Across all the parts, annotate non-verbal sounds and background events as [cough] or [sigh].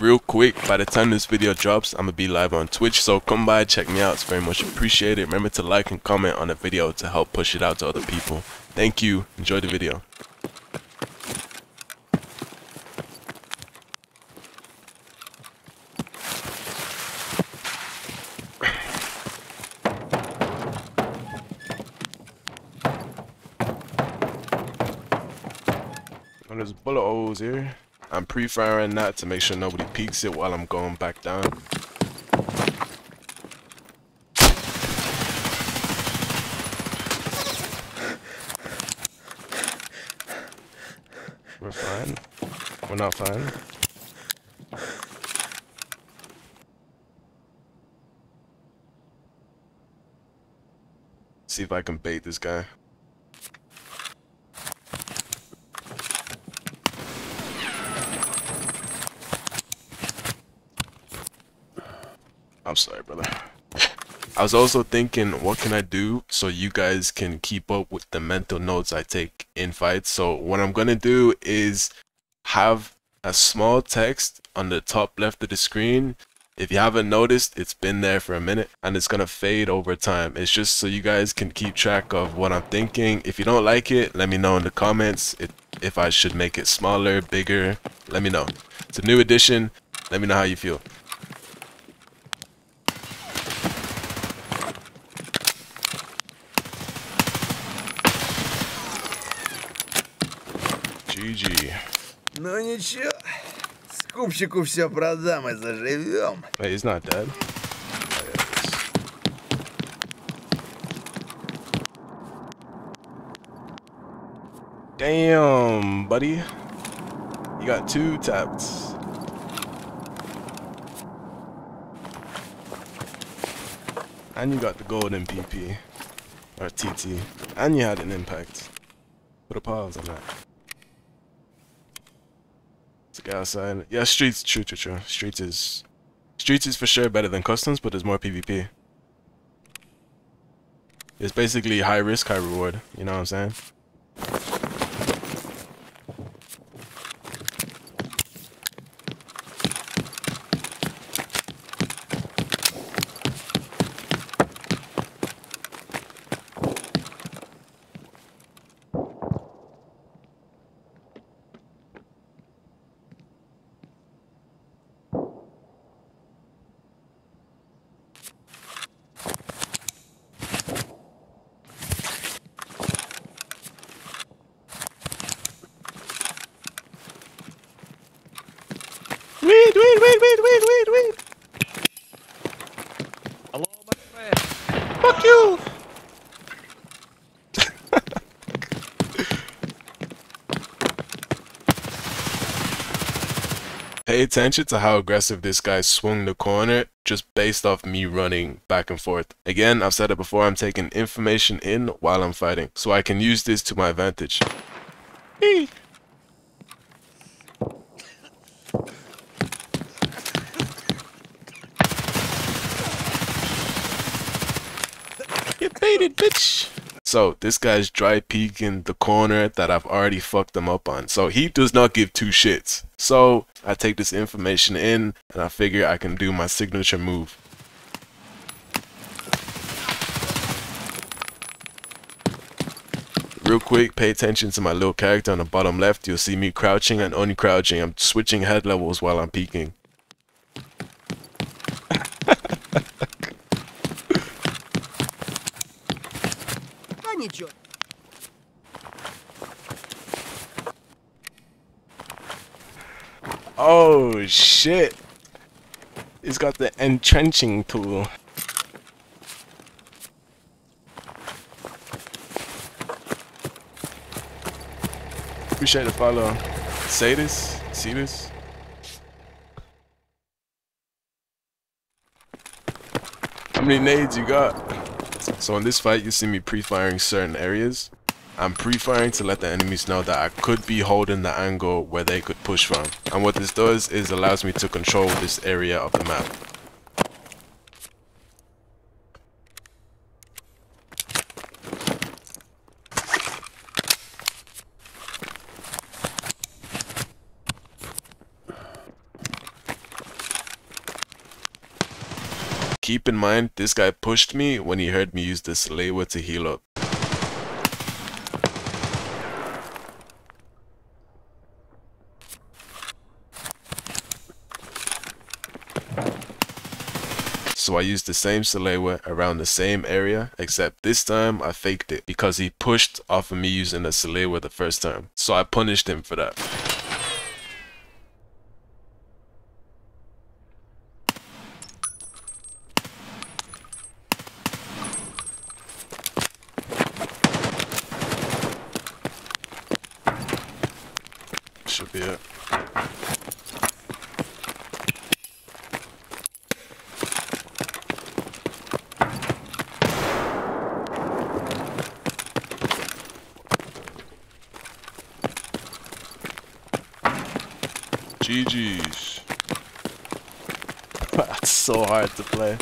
real quick by the time this video drops i'm gonna be live on twitch so come by check me out it's very much appreciated. Remember to like and comment on the video to help push it out to other people. Thank you enjoy the video. There's bullet holes here. I'm pre-firing that to make sure nobody peeks it while I'm going back down. We're fine. We're not fine. See if I can bait this guy. I'm sorry, brother. I was also thinking, what can I do so you guys can keep up with the mental notes I take in fights? So what I'm gonna do is have a small text on the top left of the screen. If you haven't noticed, it's been there for a minute and it's gonna fade over time. It's just so you guys can keep track of what I'm thinking. If you don't like it, let me know in the comments. If, if I should make it smaller, bigger, let me know. It's a new edition. Let me know how you feel. GG. Ну ничего, скупщику все продам и заживем. Wait, he's not dead. Damn, buddy. You got two taps. And you got the golden PP. Or TT. And you had an impact. Put a pause on that. Guy outside. Yeah, streets, true, true, true. Streets is Streets is for sure better than customs, but there's more PvP. It's basically high risk, high reward. You know what I'm saying? Wait, wait, wait, wait, wait, wait, wait. Hello, my friend. Fuck you. Pay attention to how aggressive this guy swung the corner just based off me running back and forth. Again, I've said it before, I'm taking information in while I'm fighting, so I can use this to my advantage. Eee. Get baited, bitch. So this guy's dry peeking the corner that I've already fucked him up on. So he does not give two shits. So I take this information in and I figure I can do my signature move. Real quick, pay attention to my little character on the bottom left. You'll see me crouching and only crouching. I'm switching head levels while I'm peeking. [laughs] Oh shit! It's got the entrenching tool. Appreciate the follow. Say this? See this? How many nades you got? So in this fight, you see me pre-firing certain areas. I'm pre-firing to let the enemies know that I could be holding the angle where they could push from. And what this does is allows me to control this area of the map. Keep in mind, this guy pushed me when he heard me use the Salewa to heal up. So I used the same Salewa around the same area, except this time I faked it because he pushed off of me using the Salewa the first time. So I punished him for that. Should be it. GG's. [laughs] That's so hard to play.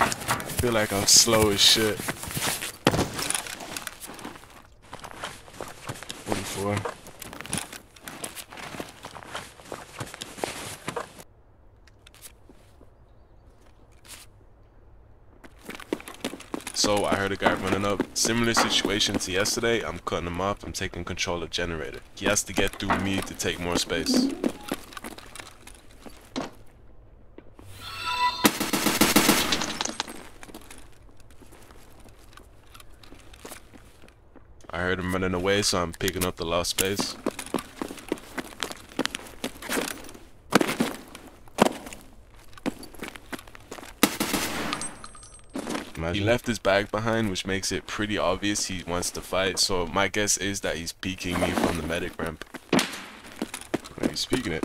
I feel like I'm slow as shit. 44. So I heard a guy running up. Similar situation to yesterday. I'm cutting him off. I'm taking control of generator. He has to get through me to take more space. I heard him running away, so I'm picking up the lost space. He left his bag behind, which makes it pretty obvious he wants to fight. So my guess is that he's peeking me from the medic ramp. He's peeking it.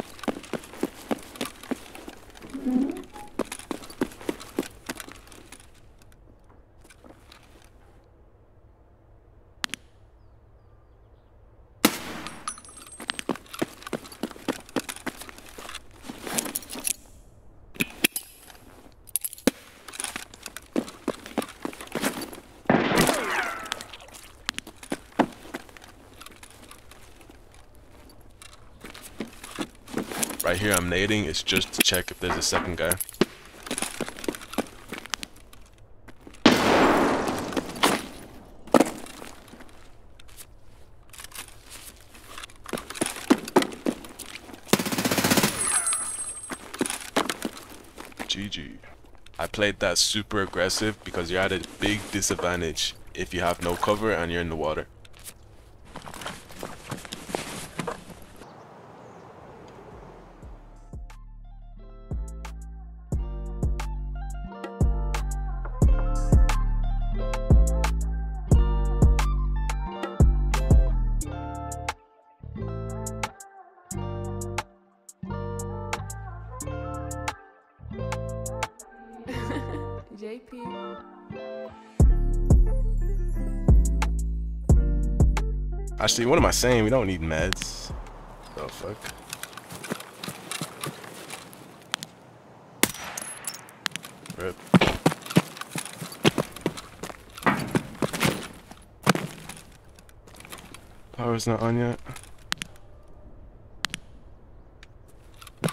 Right here I'm nading, it's just to check if there's a second guy. GG. I played that super aggressive because you're at a big disadvantage if you have no cover and you're in the water. Actually, what am I saying? We don't need meds. Oh, fuck. Rip. Power's not on yet.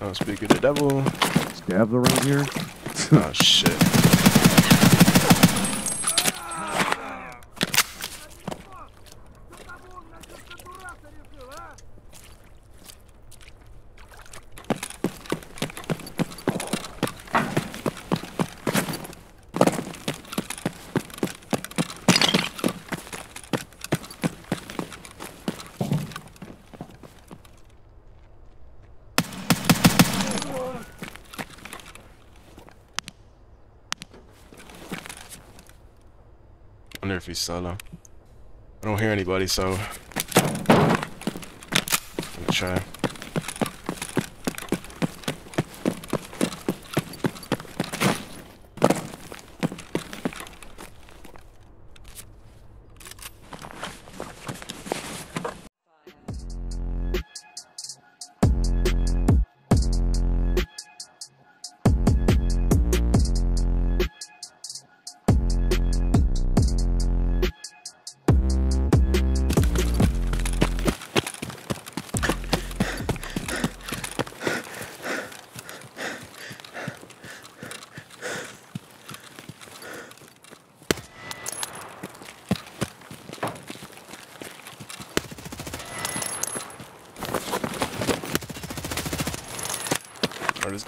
Oh, speak of the devil. Stab the right here. Oh, shit. He's solo. I don't hear anybody, so I'm gonna try.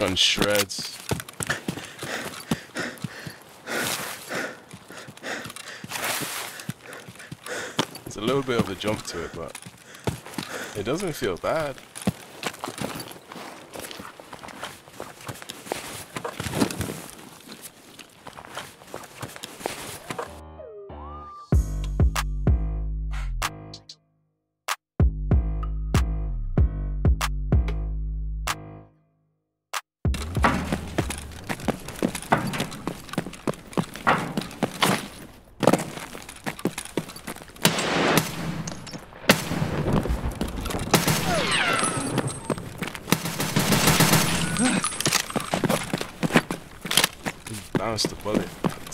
Gun shreds. It's a little bit of a jump to it, but it doesn't feel bad.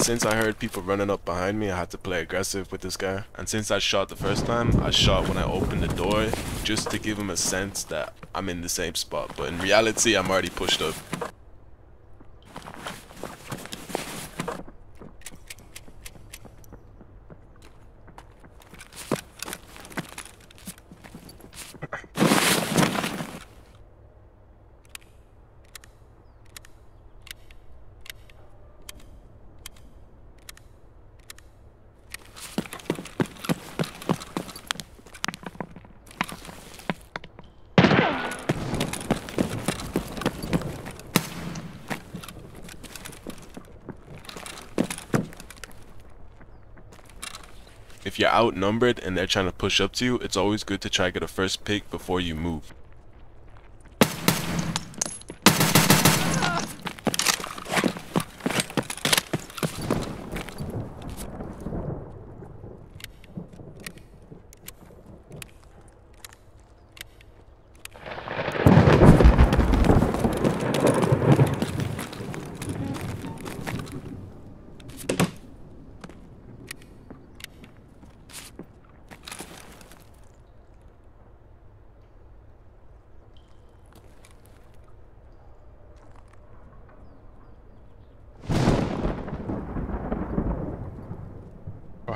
Since I heard people running up behind me, I had to play aggressive with this guy. And since I shot the first time, I shot when I opened the door, just to give him a sense that I'm in the same spot. But in reality, I'm already pushed up. If you're outnumbered and they're trying to push up to you, it's always good to try to get a first pick before you move.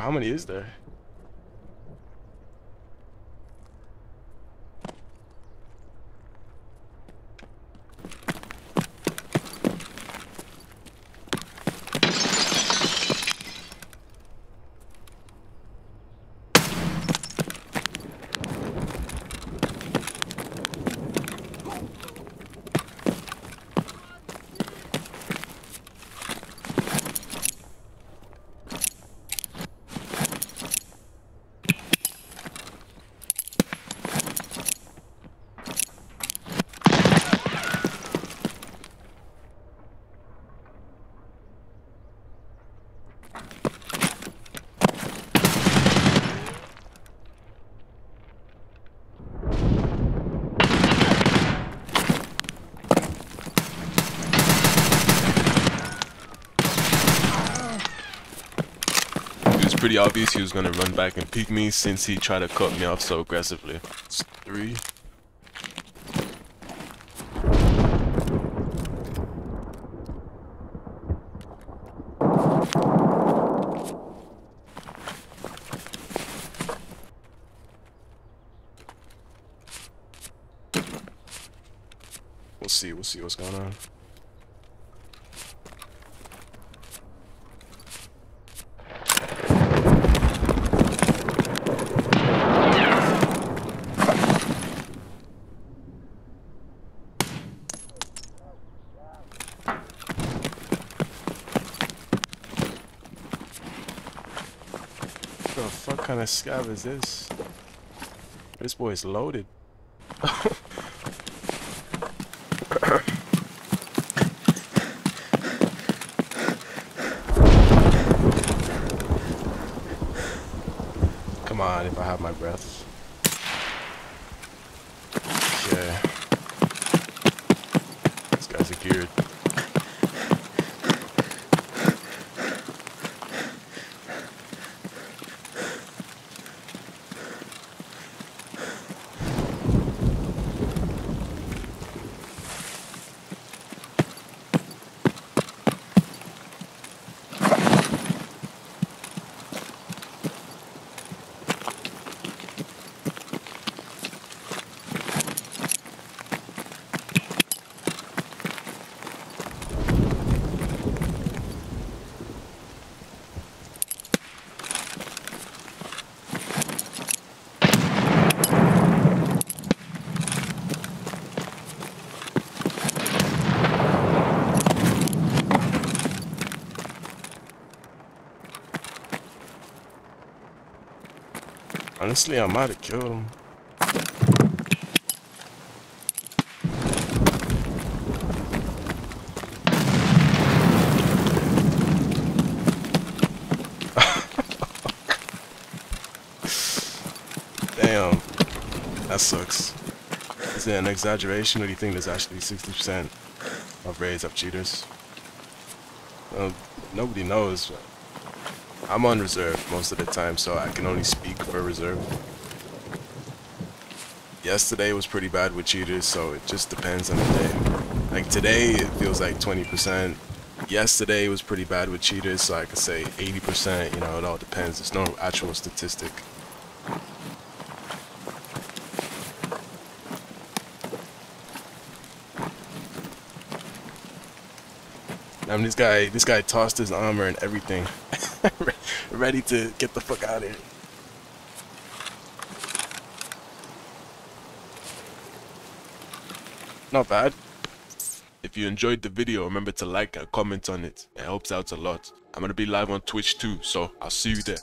How many is there? Pretty obvious he was going to run back and peek me since he tried to cut me off so aggressively. It's three. We'll see, we'll see what's going on. Fuck kind of scav is this? This boy is loaded. [coughs] Come on, if I have my breath. Honestly, I might have killed him. [laughs] Damn. That sucks. Is it an exaggeration or do you think there's actually 60% of raids of cheaters? Well, nobody knows. I'm on reserve most of the time, so I can only speak for reserve. Yesterday was pretty bad with cheaters, so it just depends on the day. Like today, it feels like 20%. Yesterday was pretty bad with cheaters, so I could say 80%, you know, it all depends. There's no actual statistic. I mean, this guy, this guy tossed his armor and everything, [laughs] ready to get the fuck out of here. Not bad. If you enjoyed the video, remember to like and comment on it. It helps out a lot. I'm gonna be live on Twitch too, so I'll see you there.